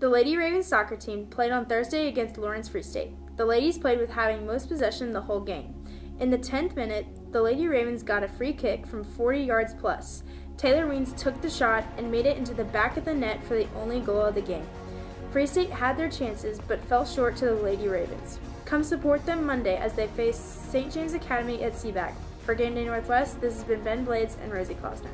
The Lady Ravens soccer team played on Thursday against Lawrence Free State. The ladies played with having most possession the whole game. In the 10th minute, the Lady Ravens got a free kick from 40 yards plus. Taylor Weens took the shot and made it into the back of the net for the only goal of the game. Free State had their chances but fell short to the Lady Ravens. Come support them Monday as they face St. James Academy at CBAC. For Game Day Northwest, this has been Ben Blades and Rosie Klausner.